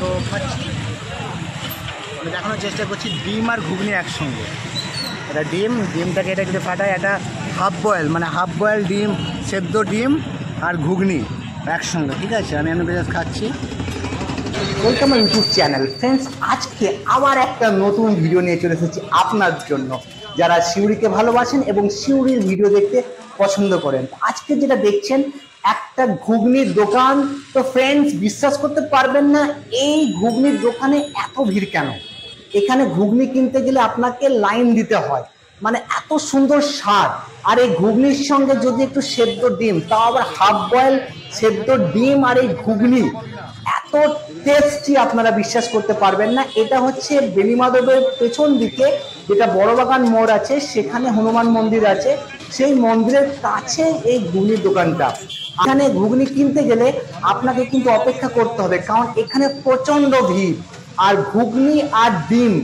তো খাচ্ছি। আমি দেখানোর চেষ্টা করছি ডিম আর ঘুগনি একসঙ্গে। এটা ডিম, ডিমটাকে এটা যদি ফাটায় এটা হাফ বয়েল মানে হাফ বয়েল ডিম, সেদ্ধ ডিম আর ঘুগনি একসঙ্গে, ঠিক আছে? আমি আমি বেশ খাচ্ছি। ওয়েলকাম ইউটিউব চ্যানেল ফ্রেন্ডস আজকে আবার একটা নতুন ভিডিও নিয়ে চলে এসেছি আপনার জন্য। যারা শিউরিকে ভালোবাসেন এবং শিউরির ভিডিও দেখতে পছন্দ করেন। আজকে যেটা দেখছেন, একটা ঘুগনির দোকান। তো ফ্রেন্ডস বিশ্বাস করতে পারবেন না, এই ঘুগনির দোকানে এত ভিড় কেন? এখানে ঘুগনি কিনতে গেলে আপনাকে লাইন দিতে হয়। মানে এত সুন্দর স্বাদ। আর এই ঘুগনির সঙ্গে যদি একটু সেদ্ধ ডিম, তাও আবার হাফ বয়েল সেদ্ধ ডিম আর এই ঘুগনি। এত টেস্টি আপনারা বিশ্বাস করতে পারবেন না। এটা হচ্ছে বেনিমাধবের পেছন দিকে যেটা বড়বাগান মোড় আছে, সেখানে হনুমান মন্দির আছে। সেই মন্দিরের কাছে এই ঘুগনির দোকানটা। এখানে ঘুগনি কিনতে গেলে আপনাকে কিন্তু অপেক্ষা করতে হবে, কারণ এখানে প্রচণ্ড ভিড়। আর ঘুগনি আর ডিম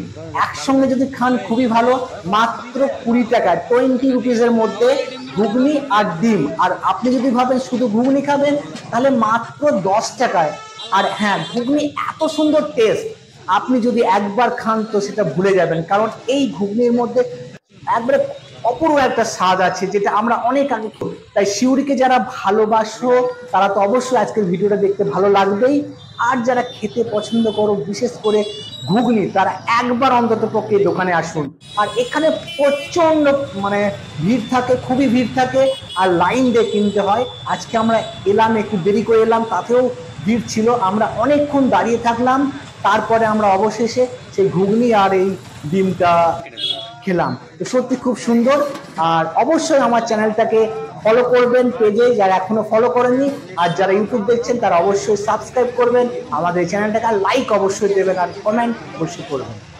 একসঙ্গে যদি খান খুবই ভালো, মাত্র কুড়ি টাকা টোয়েন্টি রুপিসের মধ্যে ঘুগনি আর ডিম। আর আপনি যদি ভাবেন শুধু ঘুগনি খাবেন, তাহলে মাত্র দশ টাকায় আর হ্যাঁ ঘুগনি এত সুন্দর টেস্ট আপনি যদি একবার খান তো সেটা ভুলে যাবেন, কারণ এই ঘুগনির মধ্যে একবারে অপূর্ব একটা স্বাদ আছে, যেটা আমরা অনেক আগে। তাই শিউরিকে যারা ভালোবাসো, তারা তো অবশ্যই আজকের ভিডিওটা দেখতে ভালো লাগবেই। আর যারা খেতে পছন্দ করো, বিশেষ করে ঘুগনি, তারা একবার অন্তত পক্ষে দোকানে আসুন। আর এখানে প্রচণ্ড মানে ভিড় থাকে, খুবই ভিড় থাকে, আর লাইন দিয়ে কিনতে হয়। আজকে আমরা এলাম, একটু দেরি করে এলাম, তাতেও ভিড় ছিল। আমরা অনেকক্ষণ দাঁড়িয়ে থাকলাম। তারপরে আমরা অবশেষে সেই ঘুগনি আর এই ডিমটা খেলাম। তো সত্যি খুব সুন্দর। আর অবশ্যই আমার চ্যানেলটাকে ফলো করবেন পেজে যারা এখনও ফলো করেননি। আর যারা ইউটিউব দেখছেন, তারা অবশ্যই সাবস্ক্রাইব করবেন। আমাদের চ্যানেলটাকে লাইক অবশ্যই দেবেন আর কমেন্ট অবশ্যই করবেন।